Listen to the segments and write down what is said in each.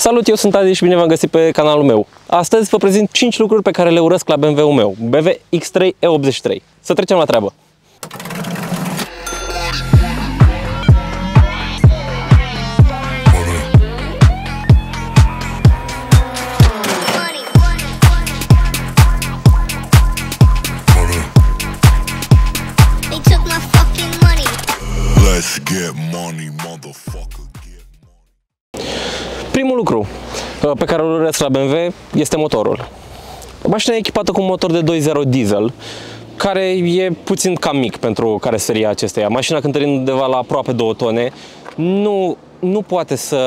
Salut, eu sunt Adi și bine v-am găsit pe canalul meu. Astăzi vă prezint 5 lucruri pe care le urăsc la BMW-ul meu, BMW X3 E83. Să trecem la treabă. They took my fucking money. Let's get money, motherfucker. Get Primul lucru uh, pe care îl urăsc la BMW este motorul. Mașina e echipată cu un motor de 2.0 diesel, care e puțin cam mic pentru caroseria acesteia. Mașina cântărind undeva la aproape 2 tone, nu, nu poate să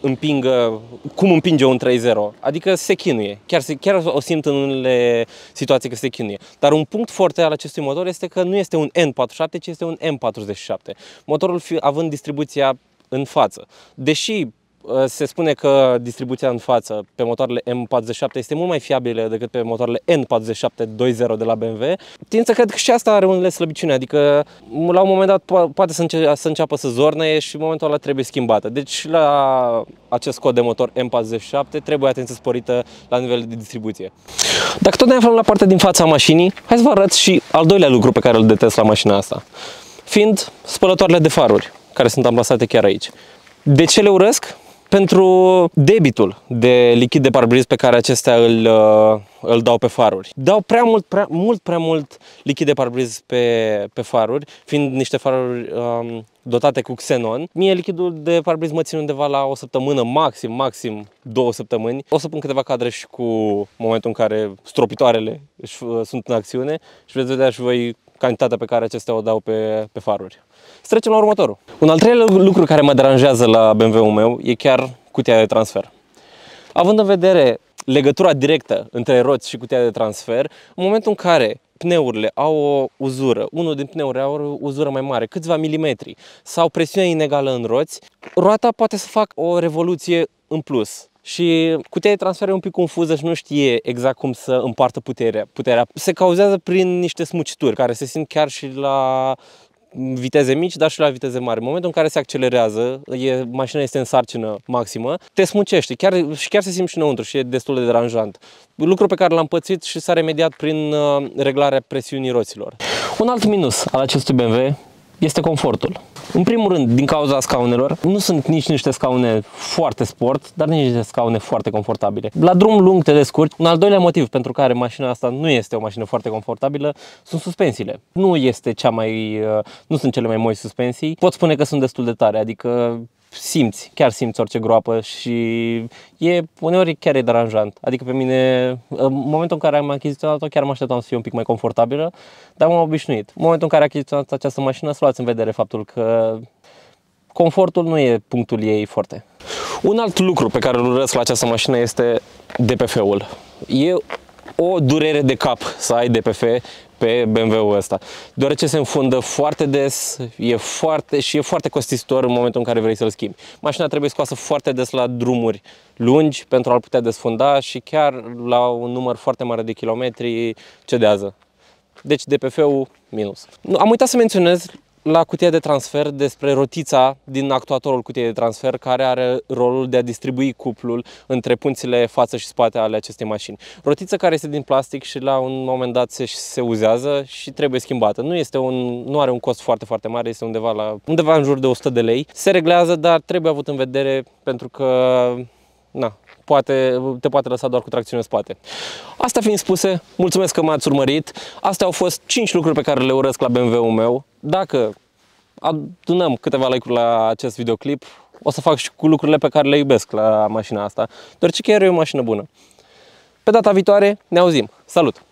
împingă cum împinge un 3.0, adică se chinuie. Chiar, se, chiar o simt în unele situații că se chinuie. Dar un punct foarte al acestui motor este că nu este un N47, ci este un M47. Motorul fi, având distribuția în față. Deși uh, se spune că distribuția în față pe motoarele M47 este mult mai fiabilă decât pe motoarele N47 2.0 de la BMW. Tind să cred că și asta are unele slăbiciuni, adică la un moment dat po- poate să, înce- să înceapă să zorne și în momentul ăla trebuie schimbată. Deci la acest cod de motor M47 trebuie atenție sporită la nivel de distribuție. Dacă tot ne aflăm la partea din fața mașinii, hai să vă arăt și al doilea lucru pe care îl detest la mașina asta. Fiind spălătoarele de faruri, care sunt amplasate chiar aici. De ce le urăsc? Pentru debitul de lichid de parbriz pe care acestea îl, uh, îl dau pe faruri. Dau prea mult, prea mult, prea mult lichid de parbriz pe, pe faruri, fiind niște faruri um, dotate cu xenon. Mie lichidul de parbriz mă ține undeva la o săptămână, maxim, maxim două săptămâni. O să pun câteva cadre și cu momentul în care stropitoarele își, uh, sunt în acțiune și veți vedea și voi cantitatea pe care acestea o dau pe, pe faruri. Să trecem la următorul. Un al treilea lucru care mă deranjează la BMW-ul meu e chiar cutia de transfer. Având în vedere legătura directă între roți și cutia de transfer, în momentul în care pneurile au o uzură, unul din pneuri are o uzură mai mare, câțiva milimetri, sau presiune inegală în roți, roata poate să facă o revoluție în plus. Și cutia de transfer e un pic confuză și nu știe exact cum să împartă puterea. puterea. Se cauzează prin niște smucituri care se simt chiar și la viteze mici, dar și la viteze mari. În momentul în care se accelerează, e, mașina este în sarcină maximă, te smucește chiar, și chiar se simte și înăuntru și e destul de deranjant. Lucru pe care l-am pățit și s-a remediat prin uh, reglarea presiunii roților. Un alt minus al acestui BMW este confortul. În primul rând, din cauza scaunelor, nu sunt nici niște scaune foarte sport, dar nici niște scaune foarte confortabile. La drum lung te descurci. Un al doilea motiv pentru care mașina asta nu este o mașină foarte confortabilă sunt suspensiile. Nu este cea mai, uh, nu sunt cele mai moi suspensii. Pot spune că sunt destul de tare, adică simți, chiar simți orice groapă și e uneori chiar e deranjant. Adică pe mine, în momentul în care am achiziționat-o, chiar mă așteptam să fie un pic mai confortabilă, dar m-am obișnuit. În momentul în care am achiziționat această mașină, să luați în vedere faptul că confortul nu e punctul ei foarte. Un alt lucru pe care îl urăsc la această mașină este DPF-ul. E o durere de cap să ai DPF pe BMW-ul ăsta, deoarece se înfundă foarte des e foarte, și e foarte costisitor în momentul în care vrei să-l schimbi. Mașina trebuie scoasă foarte des la drumuri lungi pentru a-l putea desfunda și chiar la un număr foarte mare de kilometri cedează. Deci DPF-ul minus. Nu, Am uitat să menționez la cutia de transfer despre rotița din actuatorul cutiei de transfer care are rolul de a distribui cuplul între punțile față și spate ale acestei mașini. Rotița care este din plastic și la un moment dat se, se uzează și trebuie schimbată. Nu, este un, nu are un cost foarte, foarte mare, este undeva, la, undeva în jur de 100 de lei. Se reglează, dar trebuie avut în vedere pentru că na, poate, te poate lăsa doar cu tracțiune în spate. Asta fiind spuse, mulțumesc că m-ați urmărit. Astea au fost 5 lucruri pe care le urăsc la BMW-ul meu. Dacă adunăm câteva like-uri la acest videoclip, o să fac și cu lucrurile pe care le iubesc la mașina asta, deoarece chiar e o mașină bună. Pe data viitoare ne auzim. Salut!